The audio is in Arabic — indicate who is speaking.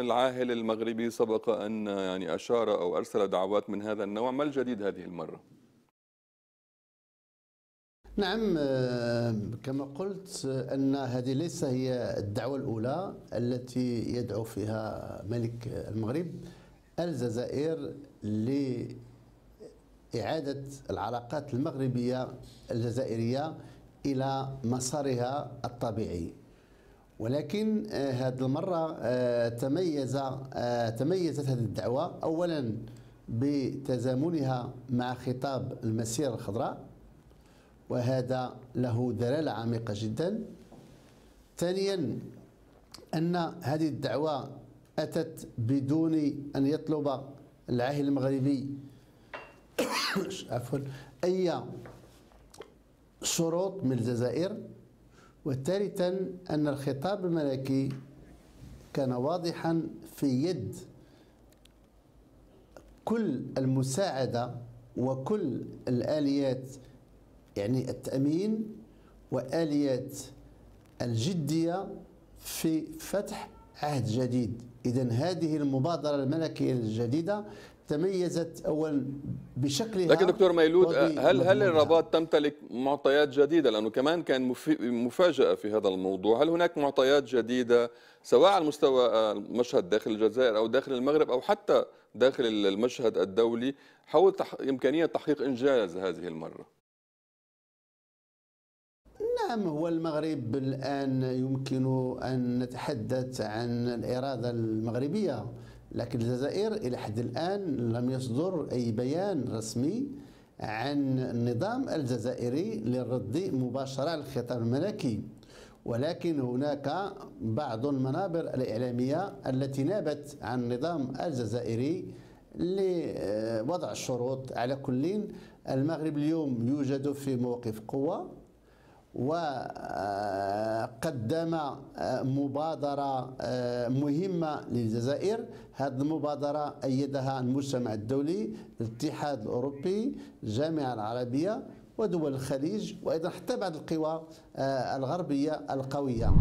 Speaker 1: العاهل المغربي سبق أن يعني أشار أو أرسل دعوات من هذا النوع ما الجديد هذه المرة؟
Speaker 2: نعم آه، كما قلت أن هذه ليس هي الدعوة الأولى التي يدعو فيها ملك المغرب الجزائر لإعادة العلاقات المغربية الجزائرية إلى مسارها الطبيعي ولكن آه، هذه المرة آه، تميز آه، تميزت هذه الدعوة أولا بتزامنها مع خطاب المسيرة الخضراء وهذا له دلالة عميقة جدا. ثانيا أن هذه الدعوة أتت بدون أن يطلب العاهل المغربي عفوا أي شروط من الجزائر وثالثا أن الخطاب الملكي كان واضحا في يد كل المساعدة وكل الآليات يعني التأمين وآليات الجدية في فتح عهد جديد. إذا هذه المبادرة الملكية الجديدة تميزت اولا بشكلها
Speaker 1: لكن دكتور ميلود هل هل الرباط تمتلك معطيات جديدة؟ لأنه كمان كان مفاجأة في هذا الموضوع. هل هناك معطيات جديدة سواء على مستوى المشهد داخل الجزائر أو داخل المغرب أو حتى داخل المشهد الدولي حول تح... إمكانية تحقيق إنجاز هذه المرة؟
Speaker 2: نعم هو المغرب الآن يمكن أن نتحدث عن الإرادة المغربية. لكن الجزائر إلى حد الآن لم يصدر أي بيان رسمي عن النظام الجزائري للرد مباشرة على الخطاب الملكي. ولكن هناك بعض المنابر الإعلامية التي نابت عن النظام الجزائري لوضع الشروط على كل المغرب اليوم يوجد في موقف قوة وقدم مبادرة مهمة للجزائر. هذه المبادرة أيدها المجتمع الدولي الاتحاد الأوروبي الجامعة العربية ودول الخليج وأيضا حتى بعض القوى الغربية القوية.